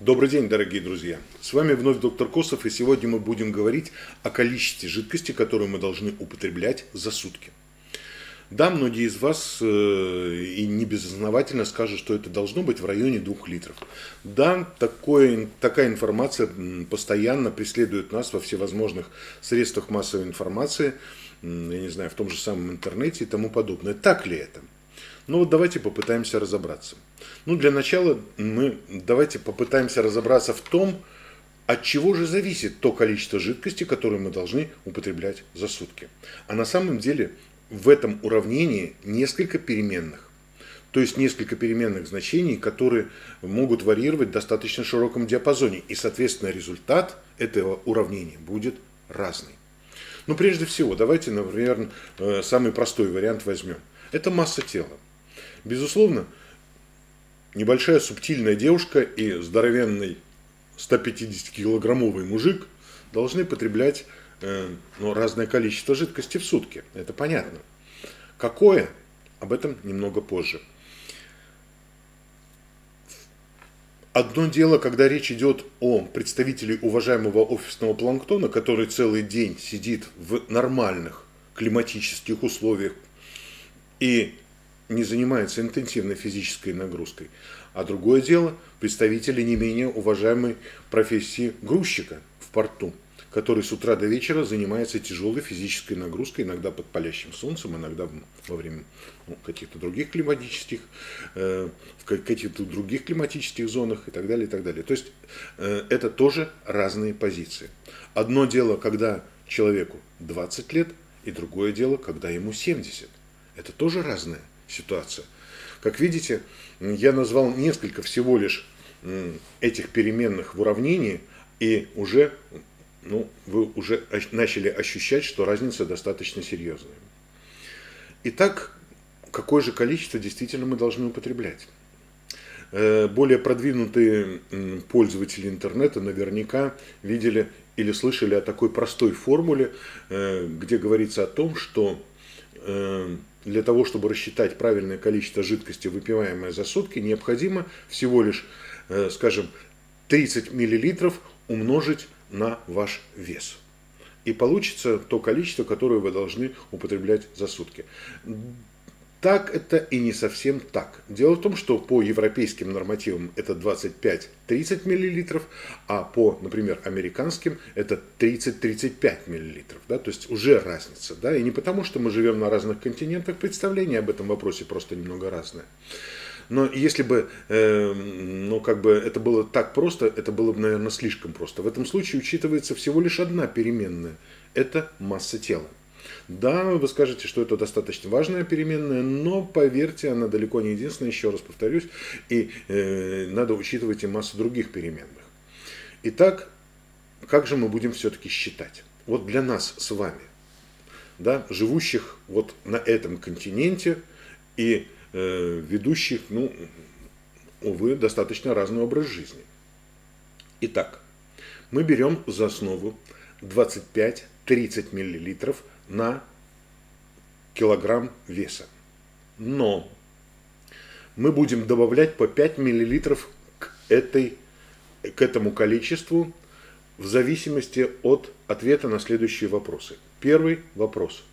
Добрый день, дорогие друзья! С вами вновь доктор Косов, и сегодня мы будем говорить о количестве жидкости, которую мы должны употреблять за сутки. Да, многие из вас э, и не безосновательно скажут, что это должно быть в районе 2 литров. Да, такое, такая информация постоянно преследует нас во всевозможных средствах массовой информации, я не знаю, в том же самом интернете и тому подобное. Так ли это? Ну вот давайте попытаемся разобраться. Ну для начала мы давайте попытаемся разобраться в том, от чего же зависит то количество жидкости, которое мы должны употреблять за сутки. А на самом деле в этом уравнении несколько переменных. То есть несколько переменных значений, которые могут варьировать в достаточно широком диапазоне. И, соответственно, результат этого уравнения будет разный. Но прежде всего, давайте, например, э, самый простой вариант возьмем. Это масса тела. Безусловно, небольшая субтильная девушка и здоровенный 150-килограммовый мужик должны потреблять э, ну, разное количество жидкости в сутки. Это понятно. Какое? Об этом немного позже. Одно дело, когда речь идет о представителе уважаемого офисного планктона, который целый день сидит в нормальных климатических условиях и не занимается интенсивной физической нагрузкой. А другое дело представители не менее уважаемой профессии грузчика в порту, который с утра до вечера занимается тяжелой физической нагрузкой, иногда под палящим солнцем, иногда во время ну, каких-то других климатических, э, в каких-то других климатических зонах и так далее, и так далее. То есть э, это тоже разные позиции. Одно дело, когда человеку 20 лет, и другое дело, когда ему 70. Это тоже разное ситуация. Как видите, я назвал несколько всего лишь этих переменных в уравнении, и уже, ну, вы уже начали ощущать, что разница достаточно серьезная. Итак, какое же количество действительно мы должны употреблять? Э, более продвинутые пользователи интернета наверняка видели или слышали о такой простой формуле, э, где говорится о том, что э, для того, чтобы рассчитать правильное количество жидкости, выпиваемое за сутки, необходимо всего лишь, э, скажем, 30 мл умножить на ваш вес. И получится то количество, которое вы должны употреблять за сутки. Так это и не совсем так. Дело в том, что по европейским нормативам это 25-30 мл, а по, например, американским это 30-35 мл. Да? То есть уже разница. Да? И не потому, что мы живем на разных континентах, представление об этом вопросе просто немного разное. Но если бы, э, ну, как бы это было так просто, это было бы, наверное, слишком просто. В этом случае учитывается всего лишь одна переменная. Это масса тела. Да, вы скажете, что это достаточно важная переменная, но поверьте, она далеко не единственная, еще раз повторюсь, и э, надо учитывать и массу других переменных. Итак, как же мы будем все-таки считать? Вот для нас с вами, да, живущих вот на этом континенте и э, ведущих, ну, увы, достаточно разный образ жизни. Итак, мы берем за основу 25-30 мл на килограмм веса. Но мы будем добавлять по 5 мл к, этой, к этому количеству в зависимости от ответа на следующие вопросы. Первый вопрос.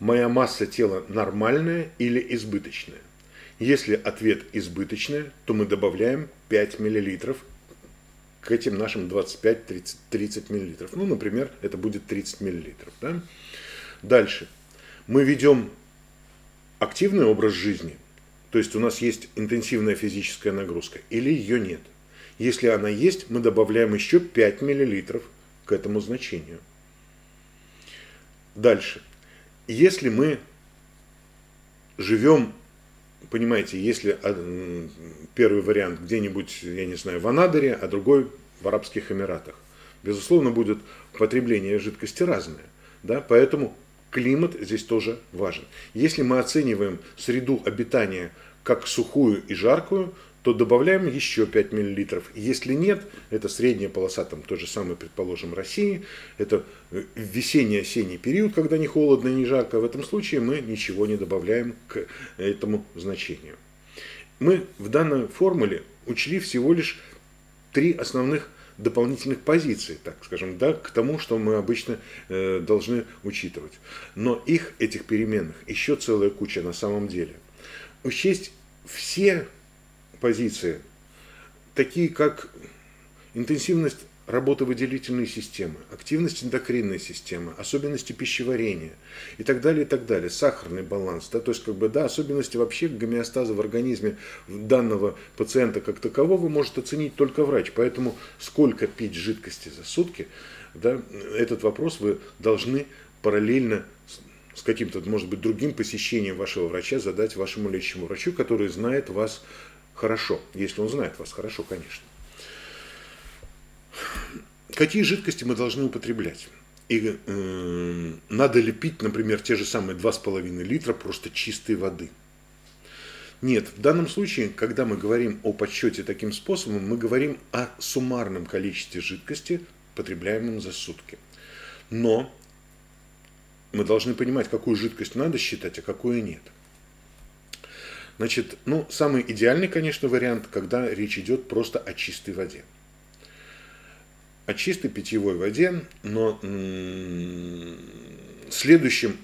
Моя масса тела нормальная или избыточная? Если ответ избыточная, то мы добавляем 5 мл к этим нашим 25-30 мл. Ну, например, это будет 30 мл. Да? Дальше. Мы ведем активный образ жизни, то есть у нас есть интенсивная физическая нагрузка, или ее нет. Если она есть, мы добавляем еще 5 мл к этому значению. Дальше. Если мы живем, понимаете, если первый вариант где-нибудь, я не знаю, в Анадыре, а другой в Арабских Эмиратах, безусловно, будет потребление жидкости разное. Да? Поэтому климат здесь тоже важен. Если мы оцениваем среду обитания как сухую и жаркую, то добавляем еще 5 мл. Если нет, это средняя полоса, там той же самой, предположим, России, это э, весенний-осенний период, когда не холодно, не жарко, в этом случае мы ничего не добавляем к этому значению. Мы в данной формуле учли всего лишь три основных дополнительных позиций, так скажем, да, к тому, что мы обычно э, должны учитывать. Но их, этих переменных, еще целая куча на самом деле. Учесть все позиции, такие как интенсивность работы выделительной системы, активность эндокринной системы, особенности пищеварения и так далее, и так далее, сахарный баланс, да, то есть как бы, да, особенности вообще гомеостаза в организме данного пациента как такового может оценить только врач, поэтому сколько пить жидкости за сутки, да, этот вопрос вы должны параллельно с каким-то, может быть, другим посещением вашего врача задать вашему лечащему врачу, который знает вас хорошо, если он знает вас хорошо, конечно. Какие жидкости мы должны употреблять? И э, надо ли пить, например, те же самые 2,5 литра просто чистой воды? Нет, в данном случае, когда мы говорим о подсчете таким способом, мы говорим о суммарном количестве жидкости, потребляемом за сутки. Но мы должны понимать, какую жидкость надо считать, а какую нет. Значит, ну, самый идеальный, конечно, вариант, когда речь идет просто о чистой воде. О чистой питьевой воде, но следующим,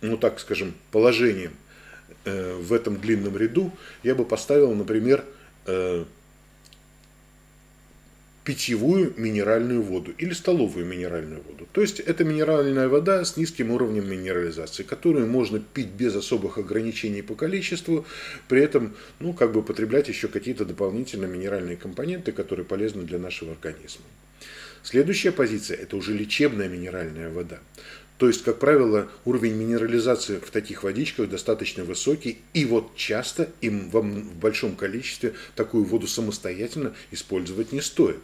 ну так скажем, положением э, в этом длинном ряду я бы поставил, например, э, питьевую минеральную воду или столовую минеральную воду. То есть это минеральная вода с низким уровнем минерализации, которую можно пить без особых ограничений по количеству, при этом ну, как бы потреблять еще какие-то дополнительные минеральные компоненты, которые полезны для нашего организма. Следующая позиция – это уже лечебная минеральная вода. То есть, как правило, уровень минерализации в таких водичках достаточно высокий, и вот часто им в большом количестве такую воду самостоятельно использовать не стоит.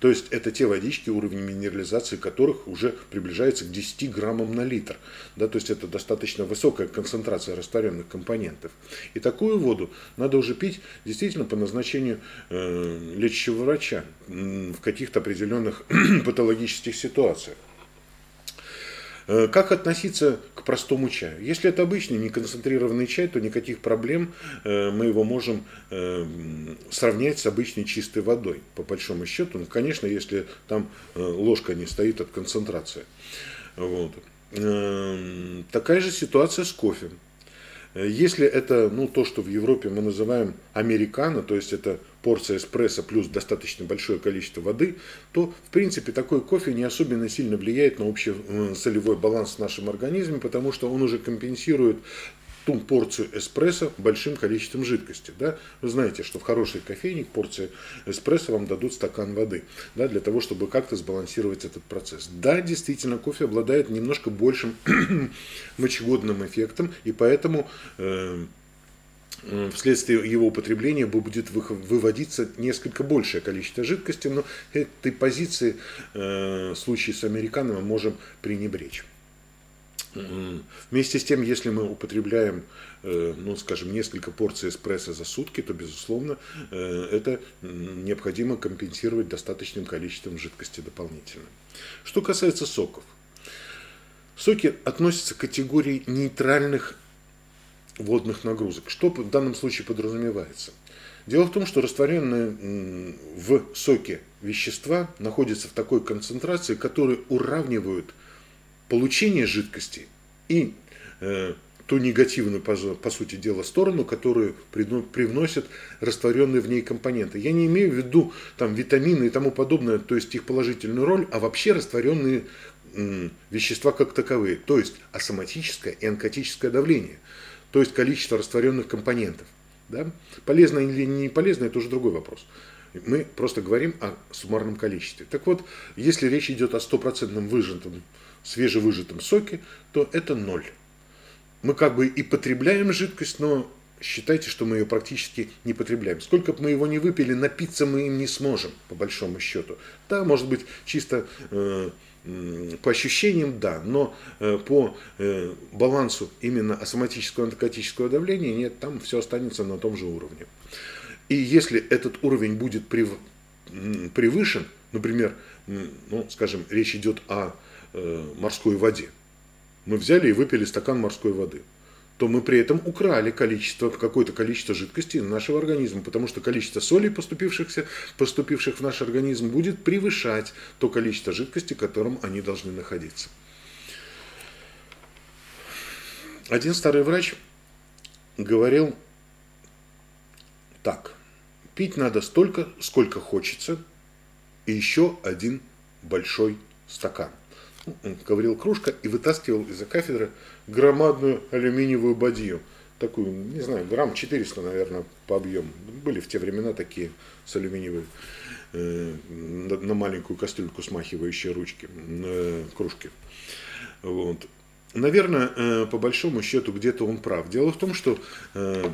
То есть это те водички, уровень минерализации которых уже приближается к 10 граммам на литр. Да, то есть это достаточно высокая концентрация растворенных компонентов. И такую воду надо уже пить действительно по назначению э, лечащего врача в каких-то определенных патологических ситуациях. Э, как относиться к простому чаю? Если это обычный неконцентрированный чай, то никаких проблем э, мы его можем э, сравнять с обычной чистой водой, по большому счету. Ну, конечно, если там ложка не стоит от концентрации. Вот. Эм, такая же ситуация с кофе. Если это ну, то, что в Европе мы называем американо, то есть это порция эспрессо плюс достаточно большое количество воды, то в принципе такой кофе не особенно сильно влияет на общий э, солевой баланс в нашем организме, потому что он уже компенсирует ту порцию эспрессо большим количеством жидкости. Да? Вы знаете, что в хорошей кофейне порции эспрессо вам дадут стакан воды, да, для того, чтобы как-то сбалансировать этот процесс. Да, действительно, кофе обладает немножко большим мочегодным эффектом, и поэтому э, вследствие его употребления будет выводиться несколько большее количество жидкости, но этой позиции э, в случае с американо мы можем пренебречь. Вместе с тем, если мы употребляем, э, ну, скажем, несколько порций эспрессо за сутки, то, безусловно, э, это необходимо компенсировать достаточным количеством жидкости дополнительно. Что касается соков. Соки относятся к категории нейтральных водных нагрузок. Что в данном случае подразумевается? Дело в том, что растворенные в соке вещества находятся в такой концентрации, которые уравнивают получение жидкости и э, ту негативную, по, по сути дела, сторону, которую привносят растворенные в ней компоненты. Я не имею в виду там, витамины и тому подобное, то есть их положительную роль, а вообще растворенные м, вещества как таковые, то есть асоматическое и онкотическое давление, то есть количество растворенных компонентов. Да? Полезно или не полезно, это уже другой вопрос. Мы просто говорим о суммарном количестве. Так вот, если речь идет о стопроцентном выжатом свежевыжатом соке, то это ноль. Мы как бы и потребляем жидкость, но считайте, что мы ее практически не потребляем. Сколько бы мы его не выпили, напиться мы им не сможем, по большому счету. Да, может быть, чисто э, по ощущениям, да, но э, по э, балансу именно асоматического и наркотического давления нет, там все останется на том же уровне. И если этот уровень будет прев, превышен, например, ну, скажем, речь идет о морской воде. Мы взяли и выпили стакан морской воды. то мы при этом украли количество, какое-то количество жидкости нашего организма, потому что количество солей, поступившихся, поступивших в наш организм, будет превышать то количество жидкости, в котором они должны находиться. Один старый врач говорил так, пить надо столько, сколько хочется, и еще один большой стакан. Говорил кружка и вытаскивал из-за кафедры громадную алюминиевую бадью. Такую, не знаю, грамм 400, наверное, по объему. Были в те времена такие с алюминиевой э, на маленькую кастрюльку смахивающие ручки, э, кружки. Вот. Наверное, э, по большому счету где-то он прав. Дело в том, что э,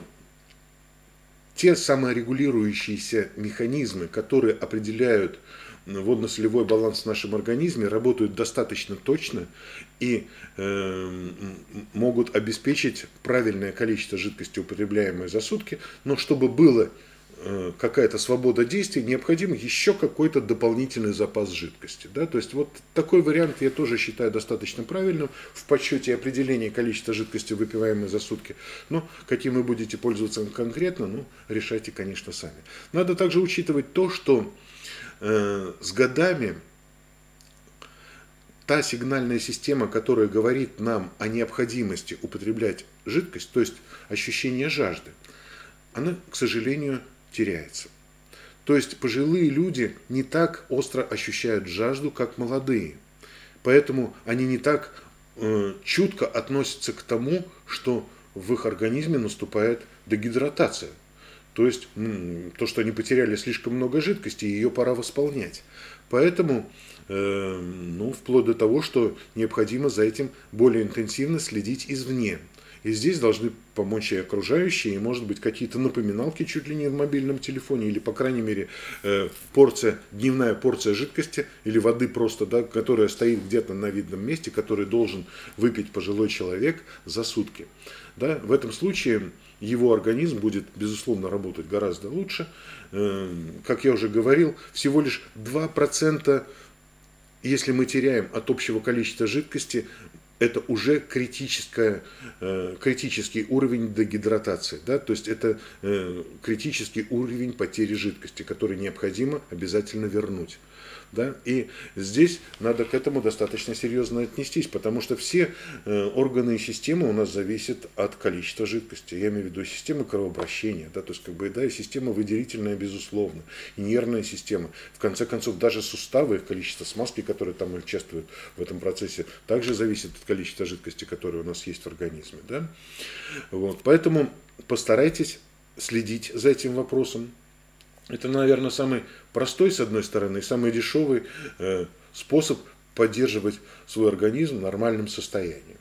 те саморегулирующиеся механизмы, которые определяют водно-солевой баланс в нашем организме работают достаточно точно и э, могут обеспечить правильное количество жидкости, употребляемой за сутки, но чтобы было э, какая-то свобода действий, необходим еще какой-то дополнительный запас жидкости. Да? То есть вот такой вариант я тоже считаю достаточно правильным в подсчете и определении количества жидкости, выпиваемой за сутки. Но каким вы будете пользоваться конкретно, ну, решайте, конечно, сами. Надо также учитывать то, что с годами та сигнальная система, которая говорит нам о необходимости употреблять жидкость, то есть ощущение жажды, она, к сожалению, теряется. То есть пожилые люди не так остро ощущают жажду, как молодые. Поэтому они не так э, чутко относятся к тому, что в их организме наступает дегидратация. То есть то, что они потеряли слишком много жидкости, ее пора восполнять. Поэтому, э, ну, вплоть до того, что необходимо за этим более интенсивно следить извне. И здесь должны помочь и окружающие, и, может быть, какие-то напоминалки чуть ли не в мобильном телефоне, или, по крайней мере, э, порция, дневная порция жидкости или воды просто, да, которая стоит где-то на видном месте, который должен выпить пожилой человек за сутки. Да, в этом случае его организм будет, безусловно, работать гораздо лучше. Эм, как я уже говорил, всего лишь 2%, если мы теряем от общего количества жидкости, это уже критическая, э, критический уровень дегидратации. Да? То есть это э, критический уровень потери жидкости, который необходимо обязательно вернуть. Да? И здесь надо к этому достаточно серьезно отнестись, потому что все э, органы и системы у нас зависят от количества жидкости. Я имею в виду систему кровообращения, да, то есть как бы, да, и система выделительная, безусловно, и нервная система. В конце концов, даже суставы, их количество смазки, которые там участвуют в этом процессе, также зависит от количества жидкости, которое у нас есть в организме. Да? Вот. Поэтому постарайтесь следить за этим вопросом, это, наверное, самый простой, с одной стороны, самый дешевый э, способ поддерживать свой организм в нормальном состоянии.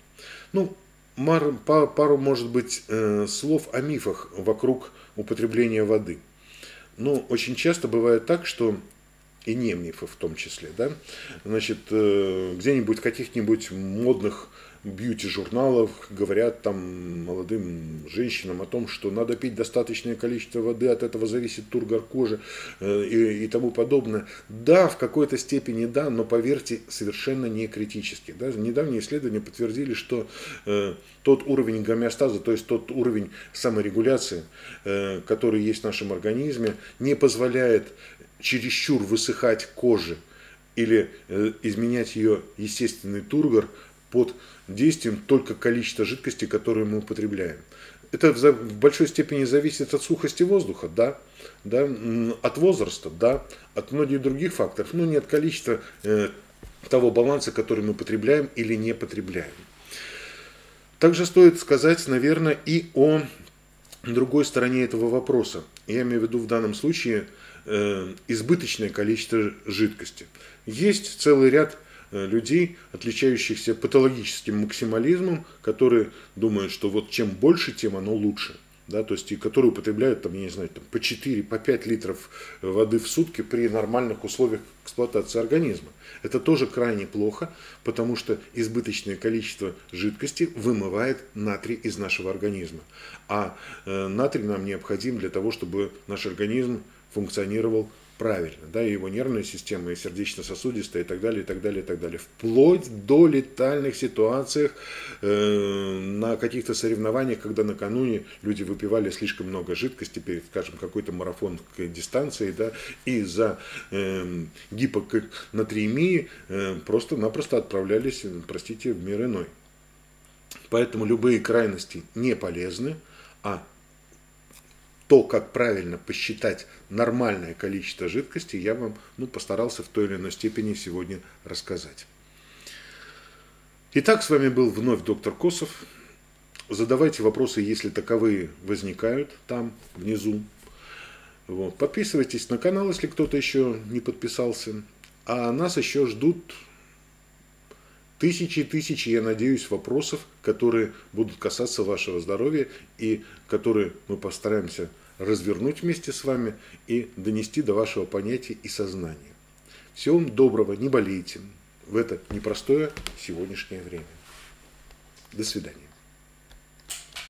Ну, пару, может быть, э, слов о мифах вокруг употребления воды. Ну, очень часто бывает так, что и не мифы в том числе, да, значит, э, где-нибудь в каких-нибудь модных бьюти-журналах говорят там молодым женщинам о том, что надо пить достаточное количество воды, от этого зависит тургор кожи э, и, и тому подобное. Да, в какой-то степени да, но поверьте, совершенно не критически. Да? Недавние исследования подтвердили, что э, тот уровень гомеостаза, то есть тот уровень саморегуляции, э, который есть в нашем организме, не позволяет чересчур высыхать кожи или э, изменять ее естественный тургор под действием только количества жидкости, которую мы употребляем. Это в большой степени зависит от сухости воздуха, да, да, от возраста, да, от многих других факторов, но не от количества э, того баланса, который мы потребляем или не потребляем. Также стоит сказать, наверное, и о другой стороне этого вопроса. Я имею в виду в данном случае э, избыточное количество жидкости. Есть целый ряд людей, отличающихся патологическим максимализмом, которые думают, что вот чем больше, тем оно лучше. Да, то есть и которые употребляют там, я не знаю, там, по 4, по 5 литров воды в сутки при нормальных условиях эксплуатации организма. Это тоже крайне плохо, потому что избыточное количество жидкости вымывает натрий из нашего организма. А э, натрий нам необходим для того, чтобы наш организм функционировал правильно, да, и его нервная система, и сердечно-сосудистая, и так далее, и так далее, и так далее. Вплоть до летальных ситуациях э, на каких-то соревнованиях, когда накануне люди выпивали слишком много жидкости перед, скажем, какой-то марафон к дистанции, да, и за э, гипоконатриемии э, просто-напросто отправлялись, простите, в мир иной. Поэтому любые крайности не полезны, а то, как правильно посчитать нормальное количество жидкости, я вам ну, постарался в той или иной степени сегодня рассказать. Итак, с вами был вновь доктор Косов. Задавайте вопросы, если таковые возникают там, внизу. Вот. Подписывайтесь на канал, если кто-то еще не подписался. А нас еще ждут тысячи и тысячи, я надеюсь, вопросов, которые будут касаться вашего здоровья и которые мы постараемся развернуть вместе с вами и донести до вашего понятия и сознания. Всего вам доброго, не болейте в это непростое сегодняшнее время. До свидания.